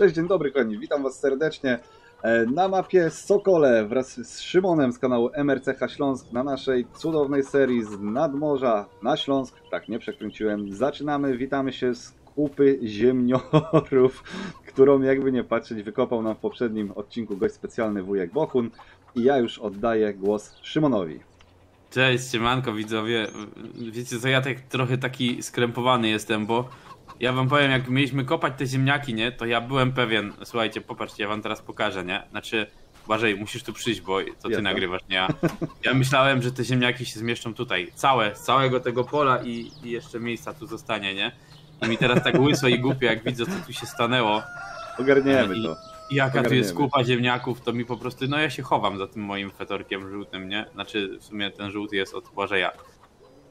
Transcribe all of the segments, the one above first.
Cześć, dzień dobry kochani, witam was serdecznie e, na mapie Sokole wraz z Szymonem z kanału MRCH Śląsk na naszej cudownej serii z nadmorza na Śląsk. Tak, nie przekręciłem. Zaczynamy, witamy się z kupy ziemniorów, którą jakby nie patrzeć wykopał nam w poprzednim odcinku gość specjalny wujek Bochun i ja już oddaję głos Szymonowi. Cześć, siemanko widzowie. Wiecie co, ja tak trochę taki skrępowany jestem, bo ja wam powiem, jak mieliśmy kopać te ziemniaki, nie, to ja byłem pewien, słuchajcie, popatrzcie, ja wam teraz pokażę, nie? Znaczy, Błażej, musisz tu przyjść, bo to ty Jestem. nagrywasz, nie ja. Ja myślałem, że te ziemniaki się zmieszczą tutaj, całe, z całego tego pola i, i jeszcze miejsca tu zostanie, nie? I mi teraz tak łyso i głupio, jak widzę, co tu się stanęło. Ogarniemy I- to. I jaka tu jest Ogarniemy. kupa ziemniaków, to mi po prostu, no ja się chowam za tym moim fetorkiem żółtym, nie? Znaczy w sumie ten żółty jest od Błażeja.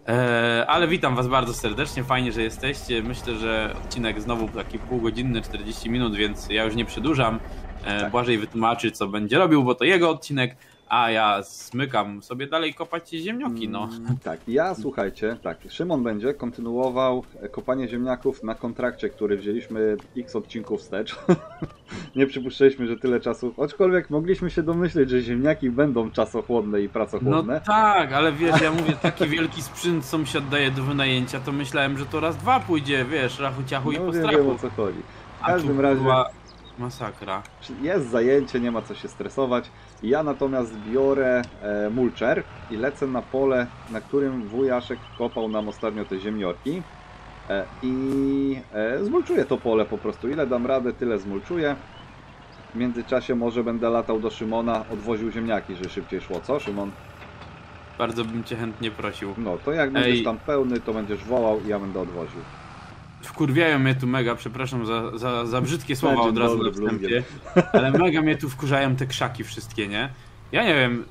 Eee, ale witam was bardzo serdecznie, fajnie, że jesteście. Myślę, że odcinek znowu taki półgodzinny, 40 minut, więc ja już nie przedłużam. Eee, Tak. Błażej wytłumaczy, co będzie robił, bo to jego odcinek, a ja smykam sobie dalej kopać ziemnioki, no. Mm, Tak, ja słuchajcie, tak, Szymon będzie kontynuował e, kopanie ziemniaków na kontrakcie, który wzięliśmy x odcinków wstecz. Nie przypuszczaliśmy, że tyle czasu, aczkolwiek mogliśmy się domyśleć, że ziemniaki będą czasochłodne i No pracochłodne. tak, ale wiesz, ja mówię, taki wielki sprzęt sąsiad daje do wynajęcia, to myślałem, że to raz dwa pójdzie, wiesz, rachu ciachu i no po wiem, strachu. wiem o co chodzi. W każdym razie była masakra. jest zajęcie, nie ma co się stresować. Ja natomiast biorę e, mulcher i lecę na pole, na którym wujaszek kopał nam ostatnio te ziemniorki. E, I e, zmulczuję to pole po prostu. Ile dam radę, tyle zmulczuję. W międzyczasie może będę latał do Szymona, odwoził ziemniaki, żeby szybciej szło, co Szymon? Bardzo bym cię chętnie prosił. No to jak będziesz Ej. tam pełny, to będziesz wołał i ja będę odwoził. Wkurwiają mnie tu mega, przepraszam za, za, za brzydkie słowa Będzie od razu na dobry wstępie, ale mega mnie tu wkurzają te krzaki wszystkie, nie? Ja nie wiem,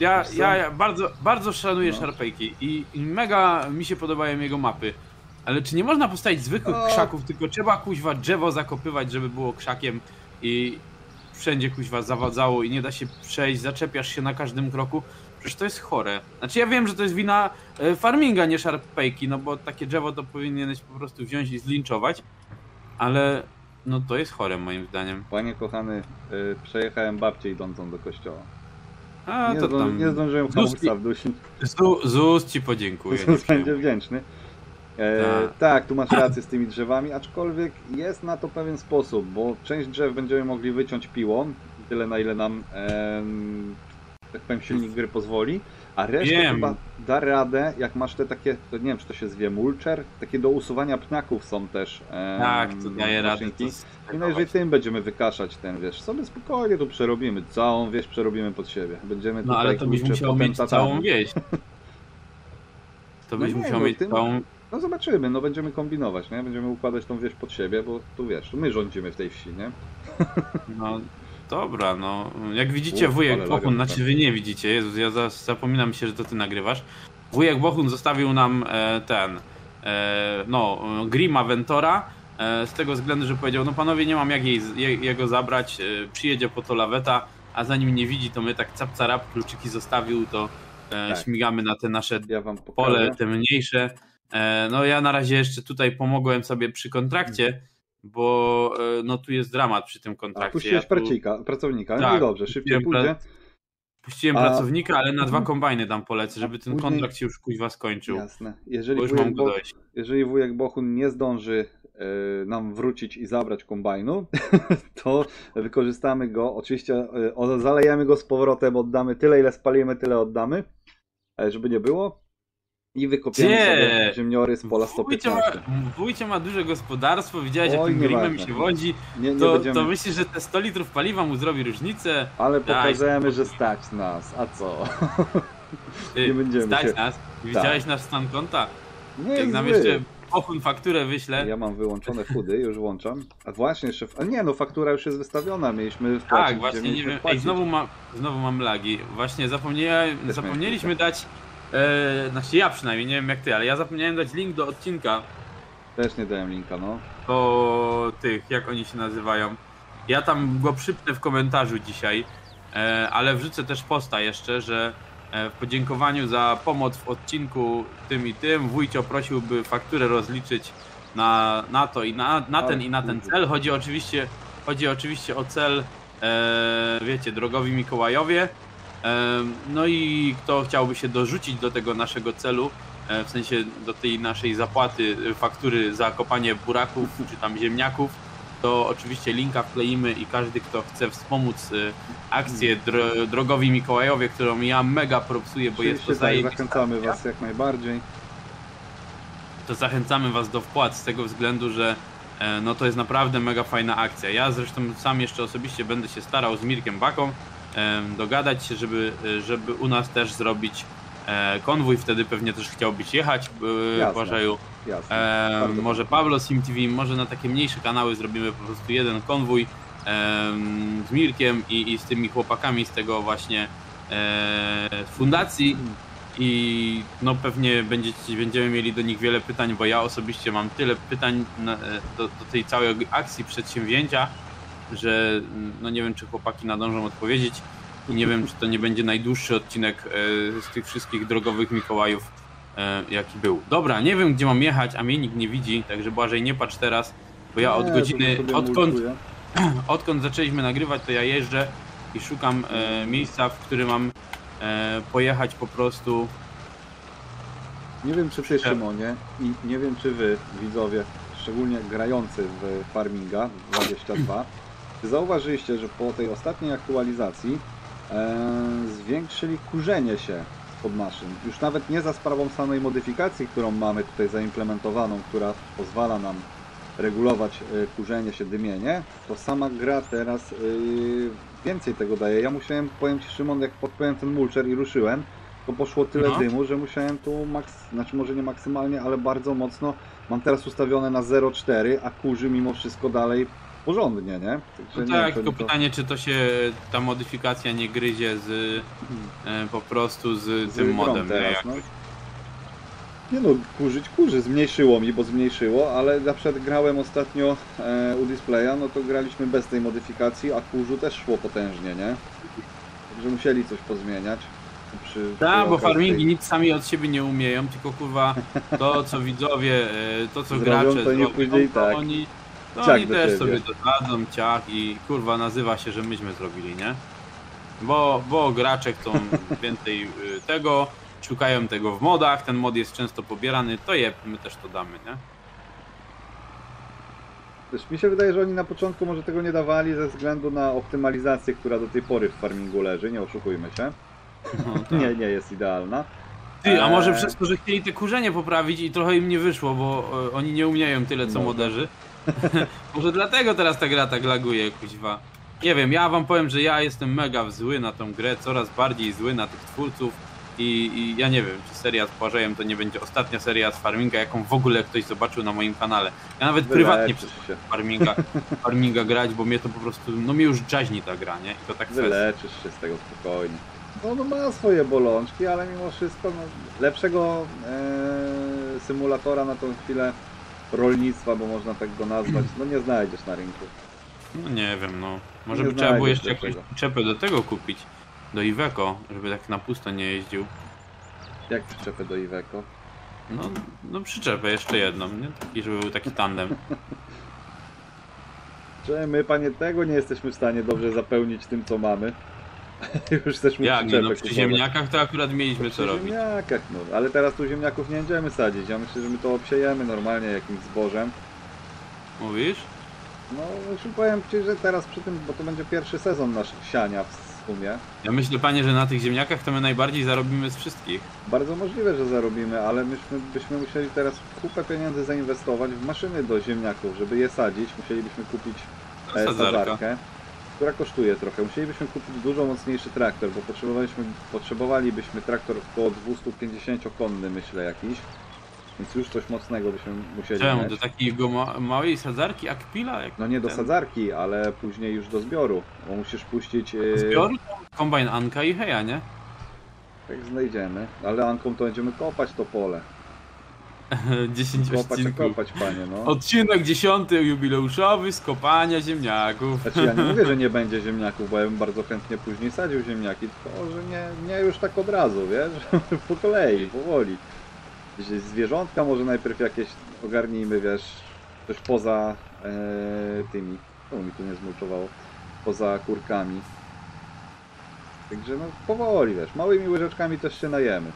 ja, Wiesz co? ja, ja bardzo, bardzo szanuję No. Sharpejki i, i mega mi się podobają jego mapy, ale czy nie można postawić zwykłych O. krzaków, tylko trzeba kuźwa drzewo zakopywać, żeby było krzakiem i wszędzie kuźwa zawadzało i nie da się przejść, zaczepiasz się na każdym kroku. Przecież to jest chore. Znaczy ja wiem, że to jest wina e, farminga, nie Sharpejki, no bo takie drzewo to powinieneś po prostu wziąć i zlinczować, ale no to jest chore moim zdaniem. Panie kochany, y, przejechałem babcię idącą do kościoła. A Nie, to zdąży, tam... nie zdążyłem hamulca wdusić. Zu- ZUS ci podziękuję. Będzie wdzięczny. E, Tak. tak, tu masz rację z tymi drzewami, aczkolwiek jest na to pewien sposób, bo część drzew będziemy mogli wyciąć piłą, tyle na ile nam em, tak powiem silnik gry pozwoli, a resztę Wiem. chyba da radę, jak masz te takie, to nie wiem czy to się zwie mulcher, takie do usuwania pniaków są też em, Tak, to daje radę. To I no jeżeli tym będziemy wykaszać ten, wiesz, sobie spokojnie tu przerobimy, całą wieś przerobimy pod siebie. Będziemy No tutaj, ale to byś musiał mieć całą wieś. To No byś nie, musiał no mieć całą... No zobaczymy, no będziemy kombinować, nie? Będziemy układać tą wieś pod siebie, bo tu wiesz, tu my rządzimy w tej wsi, nie? No dobra, no. Jak widzicie, Uf, wujek laga. znaczy wy nie widzicie, Jezus, ja za, zapominam się, że to ty nagrywasz. Wujek Bochun zostawił nam e, ten, e, no, Grima Ventora, e, z tego względu, że powiedział, no panowie, nie mam jak jej, je, jego zabrać, e, przyjedzie po to laweta, a zanim nie widzi, to my tak cap carap kluczyki zostawił, to e, Tak. śmigamy na te nasze Ja pole, te mniejsze. E, No ja na razie jeszcze tutaj pomogłem sobie przy kontrakcie, bo e, no tu jest dramat przy tym kontrakcie. puściłeś Ja tu pracownika, no Tak, i dobrze, szybciej pójdzie. puściłem A- pracownika, ale na dwa kombajny tam polecę, żeby ten później- kontrakt się już kuźwa skończył. Jasne. Bo Jeżeli już mam wujek, go Bo... dość. Jeżeli wujek Bochun nie zdąży e, nam wrócić i zabrać kombajnu, to wykorzystamy go, oczywiście zalejemy go z powrotem, oddamy tyle, ile spalimy, tyle oddamy, żeby nie było. I wykopiemy Gdzie? sobie ziemniory z pola Wójcie ma, 115. wójcie ma duże gospodarstwo, widziałeś jak Oj, tym grimem się wozi, Nie, nie to, będziemy... to myślisz, że te 100 litrów paliwa mu zrobi różnicę? Ale pokażemy, że stać nas, a co? Ty, Nie będziemy stać się- Tak. nas. Widziałeś nasz stan konta? Nie Jak nam jeszcze Bochun fakturę wyśle, Ja mam wyłączone chudy, już włączam. A właśnie, jeszcze. A nie, no faktura już jest wystawiona, mieliśmy Tak, wpłacić, właśnie gdzie nie wiem. Ej, znowu, ma, znowu mam lagi. Właśnie zapomniałem, zapomnieliśmy dać. E, znaczy ja przynajmniej, nie wiem jak ty, ale ja zapomniałem dać link do odcinka Też nie dałem linka, no. do tych, jak oni się nazywają. Ja tam go przypnę w komentarzu dzisiaj, e, ale wrzucę też posta jeszcze, że e, w podziękowaniu za pomoc w odcinku tym i tym wójcio prosiłby fakturę rozliczyć na, na to i na, na ten i na ten cel. Chodzi oczywiście, chodzi oczywiście o cel, e, wiecie, drogowi Mikołajowie. No i kto chciałby się dorzucić do tego naszego celu, e, w sensie do tej naszej zapłaty, e, faktury za kopanie buraków czy tam ziemniaków, to oczywiście linka wkleimy i każdy, kto chce wspomóc e, akcję dro, drogowi Mikołajowie, którą ja mega propsuję, bo jest to tak, zajebista zachęcamy Was jak najbardziej. to zachęcamy Was do wpłat z tego względu, że no to jest naprawdę mega fajna akcja. Ja zresztą sam jeszcze osobiście będę się starał z Mirkiem Baką dogadać się, żeby, żeby u nas też zrobić e, konwój, wtedy pewnie też chciałbyś jechać e, Jasne. Błażeju. Jasne. E, może Pablo z Sim TV, może na takie mniejsze kanały zrobimy po prostu jeden konwój e, z Mirkiem i, i z tymi chłopakami z tego właśnie e, fundacji i no pewnie będziecie, będziemy mieli do nich wiele pytań, bo ja osobiście mam tyle pytań na, e, do, do tej całej akcji przedsięwzięcia, że no nie wiem czy chłopaki nadążą odpowiedzieć i nie wiem czy to nie będzie najdłuższy odcinek e, z tych wszystkich drogowych Mikołajów e, jaki był. Dobra, nie wiem gdzie mam jechać, a mnie nikt nie widzi, także Błażej nie patrz teraz, bo ja od godziny, odkąd, odkąd zaczęliśmy nagrywać, to ja jeżdżę i szukam e, miejsca, w którym mam pojechać po prostu. Nie wiem czy Ty Szymonie i nie wiem czy Wy widzowie, szczególnie grający w Farminga 22, czy zauważyliście, że po tej ostatniej aktualizacji e, zwiększyli kurzenie się pod maszyn. Już nawet nie za sprawą samej modyfikacji, którą mamy tutaj zaimplementowaną, która pozwala nam regulować e, kurzenie się, dymienie, to sama gra teraz e, więcej tego daje. Ja musiałem, powiem Ci Szymon, jak podpiąłem ten mulcher i ruszyłem, to poszło tyle No. dymu, że musiałem tu, maks... znaczy może nie maksymalnie, ale bardzo mocno, mam teraz ustawione na 0,4, a kurzy mimo wszystko dalej porządnie, nie? Także No nie tak, wiem, tylko to- pytanie, czy to się ta modyfikacja nie gryzie z e, po prostu z, z tym modem. nie? teraz, Jak- no. Nie no, kurzyć kurzy, zmniejszyło mi, bo zmniejszyło, ale na przykład grałem ostatnio e, u displaya, no to graliśmy bez tej modyfikacji, a kurzu też szło potężnie, nie? Także musieli coś pozmieniać. Przy, Tak, bo farmingi tej- nic sami od siebie nie umieją, tylko kurwa to co widzowie, e, to co Zrobią, gracze to nie zrobią, to tak. oni, to Ciach oni do też ciebie. sobie dodadzą ciach i kurwa nazywa się, że myśmy zrobili, nie? Bo, bo gracze chcą więcej y, tego, szukają tego w modach, ten mod jest często pobierany, to je, my też to damy, nie? Wiesz, mi się wydaje, że oni na początku może tego nie dawali ze względu na optymalizację, która do tej pory w farmingu leży, nie oszukujmy się. No, tak. Nie, nie jest idealna. Ty, a może Eee. przez to, że chcieli te kurzenie poprawić i trochę im nie wyszło, bo e, oni nie umieją tyle co Może. moderzy. może dlatego teraz ta gra tak laguje, kuźwa. Nie wiem, ja wam powiem, że ja jestem mega zły na tą grę, coraz bardziej zły na tych twórców i, i ja nie wiem, czy seria z Błażejem to nie będzie ostatnia seria z Farminga, jaką w ogóle ktoś zobaczył na moim kanale. Ja nawet prywatnie się. Farminga, Farminga grać, bo mnie to po prostu, no mnie już jaźni ta gra, nie? I to tak fest. Wyleczysz się z tego spokojnie. No, no ma swoje bolączki, ale mimo wszystko no, lepszego e, symulatora na tą chwilę rolnictwa, bo można tak go nazwać, no nie znajdziesz na rynku. No nie wiem, no. Może Nie by trzeba było znajdziesz jeszcze jakąś przyczepę do tego kupić. Do Iveco, żeby tak na pusto nie jeździł. Jak przyczepę do Iveco? No, no przyczepę jeszcze jedną, nie? Taki, żeby był taki tandem. Że my, panie, tego nie jesteśmy w stanie dobrze zapełnić tym, co mamy. Już chcesz mi Jak nie, no przy ziemniakach to akurat mieliśmy co Przy robić. ziemniakach, no. Ale teraz tu ziemniaków nie będziemy sadzić. Ja myślę, że my to obsiejemy normalnie jakimś zbożem. Mówisz? No, już powiem Ci, że teraz przy tym, bo to będzie pierwszy sezon naszych siania w sumie. Ja myślę, panie, że na tych ziemniakach to my najbardziej zarobimy z wszystkich. Bardzo możliwe, że zarobimy, ale myśmy, byśmy musieli teraz kupę pieniędzy zainwestować w maszyny do ziemniaków, żeby je sadzić. Musielibyśmy kupić e, sadzarkę, która kosztuje trochę. Musielibyśmy kupić dużo mocniejszy traktor, bo potrzebowaliśmy, potrzebowalibyśmy traktor około 250-konny, myślę, jakiś. Więc już coś mocnego byśmy musieli Czemu? mieć. Do takiego ma małej sadzarki Akpila? Jak No nie do ten sadzarki, ale później już do zbioru, bo musisz puścić... e, Zbiór? Kombajn Anka i Heja, nie? Jak znajdziemy, ale Anką to będziemy kopać to pole. 10 Kopać, odcinków. kopać, panie, no. Odcinek 10 jubileuszowy z kopania ziemniaków. Znaczy ja nie mówię, że nie będzie ziemniaków, bo ja bym bardzo chętnie później sadził ziemniaki, tylko że nie, nie już tak od razu, wiesz, po kolei, powoli. Zwierzątka może najpierw jakieś ogarnijmy, wiesz, Też poza e, tymi, to mi tu nie zmulczowało, poza kurkami. Także no powoli, wiesz, małymi łyżeczkami też się najemy.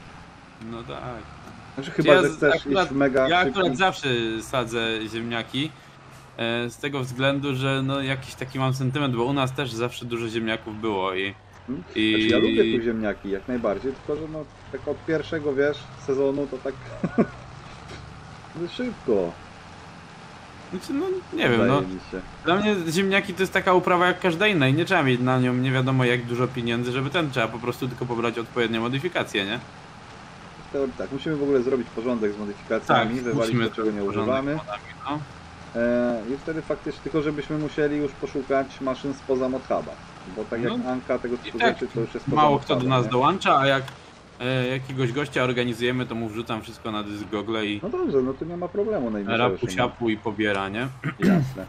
No tak. Znaczy chyba, ja że chcesz akurat- iść mega Ja akurat zawsze sadzę ziemniaki. e, Z tego względu, że no jakiś taki mam sentyment, bo u nas też zawsze dużo ziemniaków było i. Hmm? i... Znaczy, ja lubię tu ziemniaki jak najbardziej, tylko że no tak od pierwszego, wiesz, sezonu to tak no szybko, Znaczy, no nie wiem, no. wydaje. Dla mnie ziemniaki to jest taka uprawa jak każda inna i nie trzeba mieć na nią nie wiadomo jak dużo pieniędzy, żeby ten trzeba po prostu tylko pobrać odpowiednie modyfikacje, nie? Teorii tak, musimy w ogóle zrobić porządek z modyfikacjami, wywalić Tak, musimy to, czego nie używamy. No. E, I wtedy faktycznie tylko, żebyśmy musieli już poszukać maszyn spoza ModHuba. Bo tak jak No, Anka tego typu tak rzeczy, to już jest Mało kto do nas nie? dołącza, a jak e, jakiegoś gościa organizujemy, to mu wrzucam wszystko na dysk Google i No dobrze, no to nie ma problemu najmniejszego. rapu siapu i pobiera, nie? Jasne.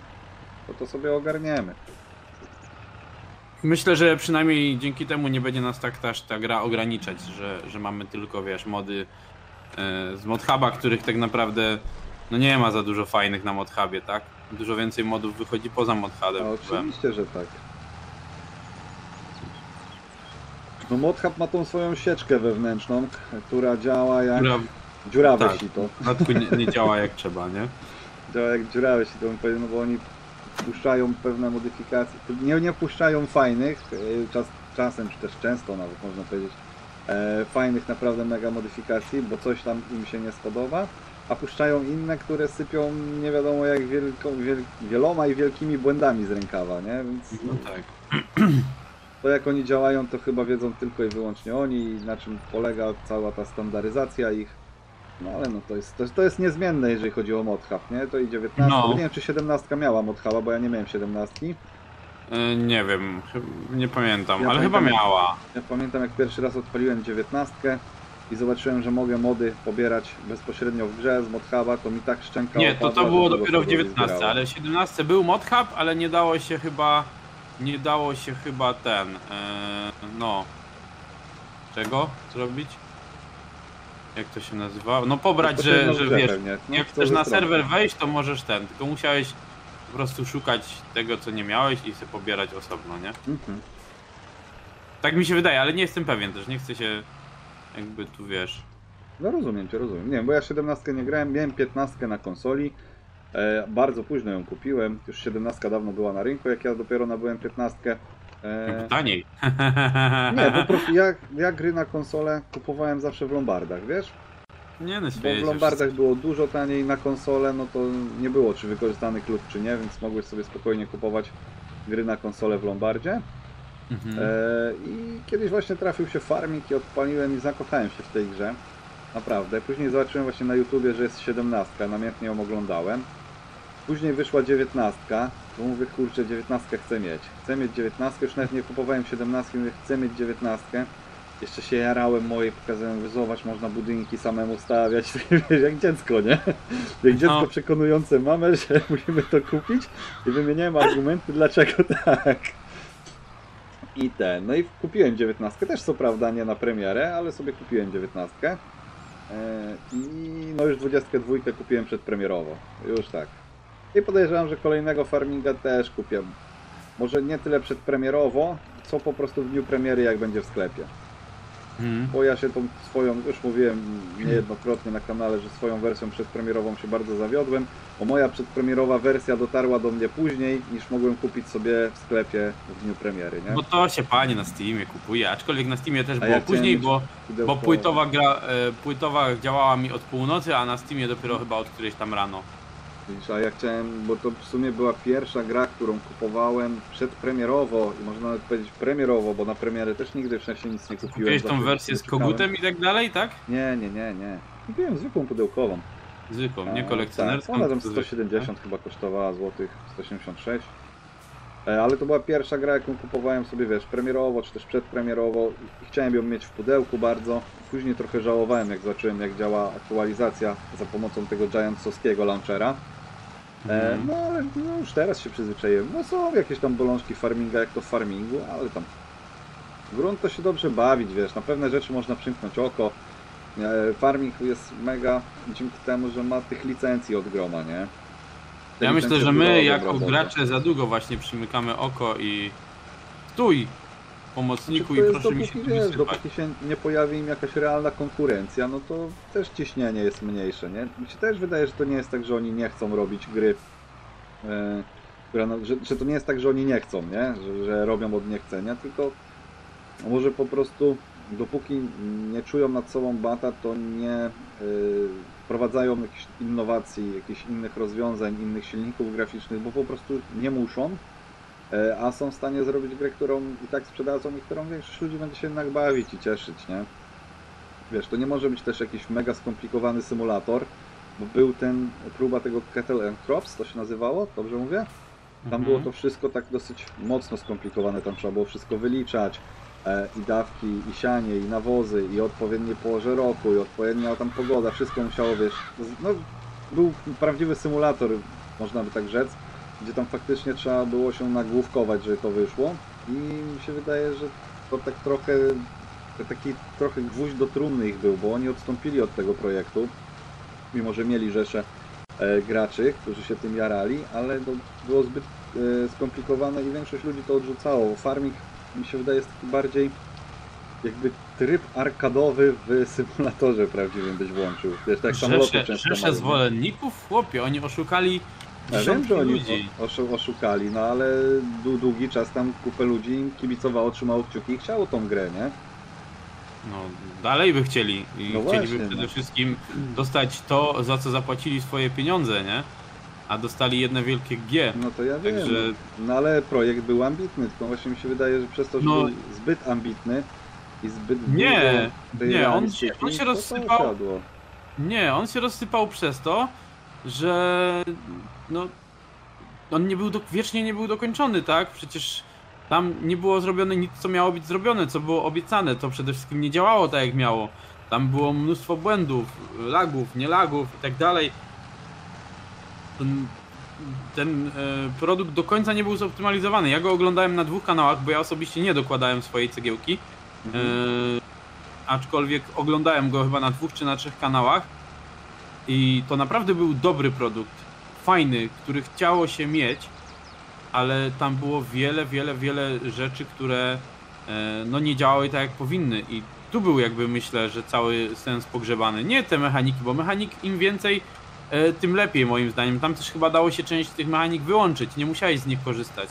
To to sobie ogarniemy. Myślę, że przynajmniej dzięki temu nie będzie nas tak też ta gra ograniczać, że, że mamy tylko, wiesz, mody e, z ModHuba, których tak naprawdę no nie ma za dużo fajnych na ModHubie, tak? Dużo więcej modów wychodzi poza ModHubem. No, oczywiście, że tak. No ModHub ma tą swoją sieczkę wewnętrzną, która działa jak Która dziurawe tak. sito. w nie, nie działa jak trzeba, nie? Działa jak dziurawe sito, bym powiedział, no bo oni puszczają pewne modyfikacje. Nie, nie puszczają fajnych, e, czas, czasem czy też często nawet można powiedzieć, e, fajnych naprawdę mega modyfikacji, bo coś tam im się nie spodoba, a puszczają inne, które sypią nie wiadomo jak wiel, wieloma i wielkimi błędami z rękawa, nie? Więc No tak. to jak oni działają, to chyba wiedzą tylko i wyłącznie oni na czym polega cała ta standaryzacja ich. No ale no to jest, to, jest- to jest niezmienne, jeżeli chodzi o ModHub, nie? To i 19, No. nie wiem czy 17 miała ModHuba, bo ja nie miałem 17. E, nie wiem, nie pamiętam, Ja ale pamiętam, chyba miała. Ja pamiętam jak pierwszy raz odpaliłem 19 i zobaczyłem, że mogę mody pobierać bezpośrednio w grze z ModHuba, to mi tak szczęka Nie, to opadła, to było dopiero w sobie 19, zbierało. ale w 17 był ModHub, ale nie dało się chyba, nie dało się chyba ten, e, no, czego zrobić? Jak to się nazywa? No pobrać, że, że wiesz, pewnie. Jak chcesz na serwer wejść, to możesz ten, tylko musiałeś po prostu szukać tego, co nie miałeś i sobie pobierać osobno, nie? Mhm. Tak mi się wydaje, ale nie jestem pewien też, nie chcę się jakby tu wiesz. No rozumiem cię, rozumiem. Nie, bo ja 17 nie grałem, miałem 15 na konsoli. E, bardzo późno ją kupiłem. Już 17 dawno była na rynku, jak ja dopiero nabyłem 15. E, Taniej. nie, po prostu ja, ja gry na konsolę kupowałem zawsze w Lombardach, wiesz? Nie no, Bo w Lombardach było dużo taniej na konsolę, no to nie było czy wykorzystany klucz czy nie, więc mogłeś sobie spokojnie kupować gry na konsolę w Lombardzie. Mhm. E, I kiedyś właśnie trafił się farming i odpaliłem i zakochałem się w tej grze. Naprawdę. Później zobaczyłem właśnie na YouTubie, że jest 17, namiętnie ją oglądałem. Później wyszła 19, to mówię, kurczę, 19 chcę mieć. Chcę mieć 19, już nawet nie kupowałem 17, mówię, chcę mieć 19. Jeszcze się jarałem moje, pokazałem, że zobacz, można budynki samemu stawiać, wiesz, jak dziecko, nie? Jak dziecko No. przekonujące mamę, że musimy to kupić i wymieniałem argumenty, dlaczego tak. I ten, no i kupiłem 19, też co prawda nie na premierę, ale sobie kupiłem 19. E, I no już 22 kupiłem przedpremierowo, już tak. I podejrzewam, że kolejnego farminga też kupię. Może nie tyle przedpremierowo, co po prostu w dniu premiery, jak będzie w sklepie. Mhm. Bo ja się tą swoją, już mówiłem niejednokrotnie na kanale, że swoją wersją przedpremierową się bardzo zawiodłem, bo moja przedpremierowa wersja dotarła do mnie później niż mogłem kupić sobie w sklepie w dniu premiery, nie? Bo to się panie na Steamie kupuje, aczkolwiek na Steamie też było ja później, bo, bo płytowa, gra, e, płytowa działała mi od północy, a na Steamie dopiero chyba od którejś tam rano. Widzisz, a ja chciałem, bo to w sumie była pierwsza gra, którą kupowałem przedpremierowo i można nawet powiedzieć premierowo, bo na premierę też nigdy wcześniej nic nie kupiłem. Kupiłeś tą wersję z kogutem i tak dalej, tak? Nie, nie, nie, nie. Kupiłem zwykłą pudełkową. Zwykłą, nie kolekcjonerską. Tak, ona tam tylko zwykłą. 170 chyba kosztowała złotych, 176. E, Ale to była pierwsza gra, jaką kupowałem sobie, wiesz, premierowo, czy też przedpremierowo i chciałem ją mieć w pudełku bardzo. Później trochę żałowałem, jak zobaczyłem, jak działa aktualizacja za pomocą tego Giantsowskiego launchera. E, no ale no, już teraz się przyzwyczaiłem. No są jakieś tam bolączki farminga, jak to w farmingu, ale tam grunt to się dobrze bawić, wiesz, na pewne rzeczy można przymknąć oko. E, farming jest mega dzięki temu, że ma tych licencji od groma, nie? Ja myślę, że my jako gracze za długo właśnie przymykamy oko i stój pomocniku Znaczy, i proszę mi się nie wiesz, dopóki się nie pojawi im jakaś realna konkurencja, no to też ciśnienie jest mniejsze, nie? Mi się też wydaje, że to nie jest tak, że oni nie chcą robić gry, e, która, no, że, że to nie jest tak, że oni nie chcą, nie? Że, że robią od niechcenia, tylko może po prostu dopóki nie czują nad sobą bata, to nie y, wprowadzają jakichś innowacji, jakichś innych rozwiązań, innych silników graficznych, bo po prostu nie muszą, a są w stanie zrobić grę, którą i tak sprzedadzą i którą większość ludzi będzie się jednak bawić i cieszyć, nie? Wiesz, to nie może być też jakiś mega skomplikowany symulator, bo był ten, próba tego Kettle and Crops, to się nazywało, dobrze mówię? Tam Mhm. było to wszystko tak dosyć mocno skomplikowane, tam trzeba było wszystko wyliczać, e, i dawki, i sianie, i nawozy, i odpowiednie położe roku, i odpowiednia tam pogoda, wszystko musiało, wiesz, no, był prawdziwy symulator, można by tak rzec, gdzie tam faktycznie trzeba było się nagłówkować, żeby to wyszło i mi się wydaje, że to tak trochę, taki trochę gwóźdź do trumny ich był, bo oni odstąpili od tego projektu, mimo że mieli rzesze e, graczy, którzy się tym jarali, ale to było zbyt e, skomplikowane i większość ludzi to odrzucało. Farming mi się wydaje jest taki bardziej jakby tryb arkadowy w symulatorze prawdziwym byś włączył. Wiesz, tak Rzesze, rzesze mają, zwolenników? Chłopie, oni oszukali wiem, że oni ludzi. oszukali, no ale dłu- długi czas tam kupę ludzi kibicowało, trzymało kciuki i chciało tą grę, nie? No, dalej by chcieli i No chcieliby właśnie, przede no. wszystkim dostać to, za co zapłacili swoje pieniądze, nie? A dostali jedno wielkie G. No to ja wiem, Także- no ale projekt był ambitny, tylko właśnie mi się wydaje, że przez to, że No. był zbyt ambitny i zbyt Nie, nie, on się- on się rozsypał. Nie, on się rozsypał przez to, że no on nie był do, wiecznie nie był dokończony, tak? Przecież tam nie było zrobione nic, co miało być zrobione, co było obiecane. To przede wszystkim nie działało tak, jak miało. Tam było mnóstwo błędów, lagów, nie lagów i tak dalej. Ten, ten e, produkt do końca nie był zoptymalizowany. Ja go oglądałem na dwóch kanałach, bo ja osobiście nie dokładałem swojej cegiełki. Mhm. E, aczkolwiek oglądałem go chyba na dwóch czy na trzech kanałach i to naprawdę był dobry produkt, fajny, który chciało się mieć, ale tam było wiele, wiele, wiele rzeczy, które e, no nie działały tak jak powinny i tu był jakby myślę, że cały sens pogrzebany. Nie te mechaniki, bo mechanik im więcej, e, tym lepiej moim zdaniem. Tam też chyba dało się część tych mechanik wyłączyć, nie musiałeś z nich korzystać.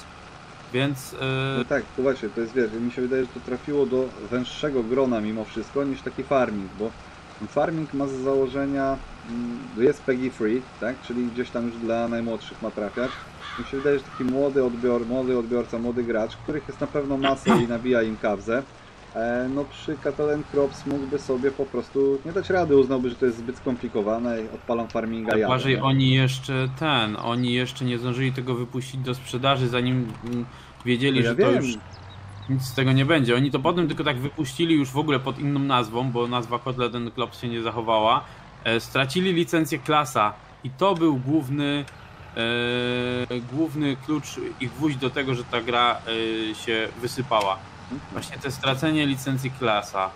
Więc e, No tak, to właśnie, to jest wiesz, mi się wydaje, że to trafiło do węższego grona mimo wszystko niż taki farming, bo farming ma z założenia, jest PEGI free, tak, czyli gdzieś tam już dla najmłodszych ma trafiać. Mi się wydaje, że taki młody odbior, młody odbiorca, młody gracz, których jest na pewno masa i nabija im kawzę, e, no przy Catalan Crops mógłby sobie po prostu nie dać rady, uznałby, że to jest zbyt skomplikowane i odpalam farminga Ale ja. Uważaj, oni jeszcze ten, oni jeszcze nie zdążyli tego wypuścić do sprzedaży, zanim mm, wiedzieli, ja że to wiem, już nic z tego nie będzie. Oni to potem tylko tak wypuścili już w ogóle pod inną nazwą, bo nazwa Kotlet and Klops się nie zachowała. E, stracili licencję klasa i to był główny e, główny klucz i gwóźdź do tego, że ta gra e, się wysypała. Właśnie te stracenie licencji klasa.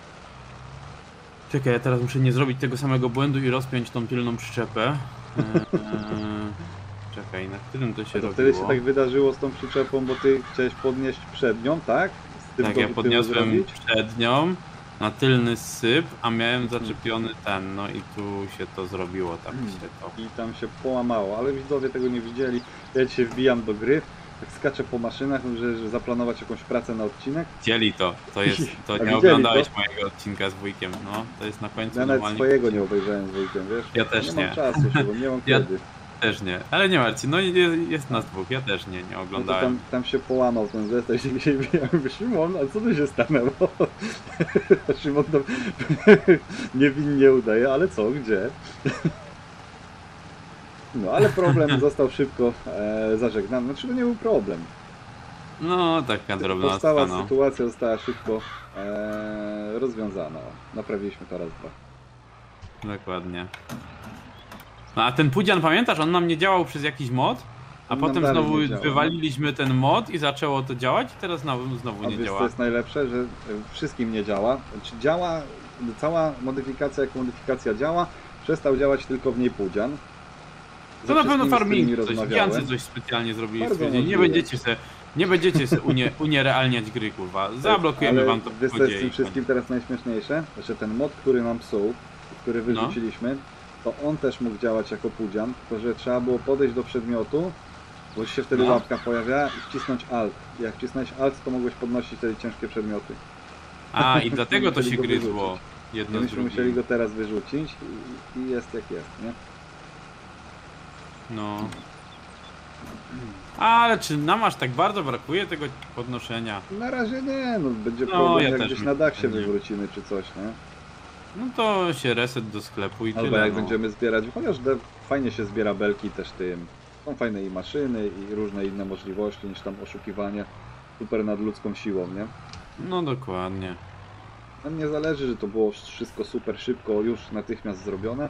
Czekaj, ja teraz muszę nie zrobić tego samego błędu i rozpiąć tą tylną przyczepę. Czekaj, na którym to się to robiło? wtedy się tak wydarzyło z tą przyczepą, bo ty chciałeś podnieść przednią, tak? Z tym tak, ja podniosłem przednią na tylny syp, a miałem zaczepiony ten, no i tu się to zrobiło, tak Hmm. się to... i tam się połamało, ale widzowie tego nie widzieli. Ja dzisiaj wbijam do gry, tak skaczę po maszynach, że, że zaplanować jakąś pracę na odcinek. Widzieli to, to jest, to nie oglądałeś to? mojego odcinka z wujkiem, no, to jest na końcu Ja nawet normalnie... swojego nie obejrzałem z wujkiem, wiesz? Ja też nie. nie. mam czasu się, bo nie mam Ja- kiedy. Też nie, ale nie Marcin, no jest, jest nas dwóch, ja też nie, nie No oglądałem. tam, tam się połamał ten zestaw i się. Mówię, Szymon, a co tu się stanęło? Szymon tam niewinnie udaje, ale co, gdzie? No ale problem został szybko e, zażegnany. Znaczy to nie był problem. No, taka drobna Powstała no. sytuacja, została szybko e, rozwiązana. Naprawiliśmy to raz, dwa. Dokładnie. No a ten Pudzian, pamiętasz, on nam nie działał przez jakiś mod, a On nam potem dalej znowu nie działa. wywaliliśmy ten mod i zaczęło to działać i teraz znowu, znowu A nie wiesz co działa. jest najlepsze, że e, wszystkim nie działa. Znaczy działa, cała modyfikacja jako modyfikacja działa, przestał działać tylko w niej Pudzian. To na pewno farmingi coś. Giancy coś specjalnie zrobili. Bardzo stwierdzili, Nie możliwe. będziecie se, nie będziecie se unie, unierealniać gry, kurwa. Zablokujemy wam to wiesz, co jest tym wszystkim teraz najśmieszniejsze? Że ten mod, który nam psuł, który No. wyrzuciliśmy, to on też mógł działać jako pudzian, tylko że trzeba było podejść do przedmiotu, bo się wtedy No. łapka pojawiała i wcisnąć alt. Jak wcisnąłeś alt, to mogłeś podnosić wtedy ciężkie przedmioty. A, i dlatego to się gryzło. Jedno myśmy musieli go teraz wyrzucić i, i jest jak jest, nie? No. Ale czy nam aż tak bardzo brakuje tego podnoszenia? Na razie nie, no będzie No, problem ja jak gdzieś na dach się wywrócimy czy coś, nie? No to się reset do sklepu i Albo tyle. jak no. będziemy zbierać, chociaż de, fajnie się zbiera belki też tym. Są fajne i maszyny i różne inne możliwości niż tam oszukiwanie super nadludzką siłą, nie? No dokładnie. Nam nie zależy, że to było wszystko super szybko, już natychmiast zrobione,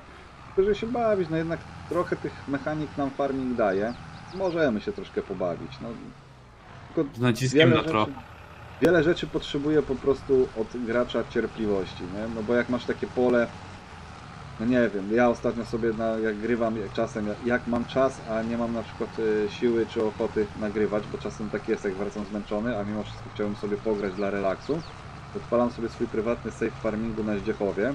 tylko że się bawić, no jednak trochę tych mechanik nam farming daje. Możemy się troszkę pobawić, no. Tylko Z naciskiem na rzeczy, tro. Wiele rzeczy potrzebuje po prostu od gracza cierpliwości, nie? No bo jak masz takie pole, no nie wiem, ja ostatnio sobie na, jak grywam jak czasem, jak, mam czas, a nie mam na przykład y, siły czy ochoty nagrywać, bo czasem tak jest, jak wracam zmęczony, a mimo wszystko chciałbym sobie pograć dla relaksu, to odpalam sobie swój prywatny save farmingu na Zdziechowie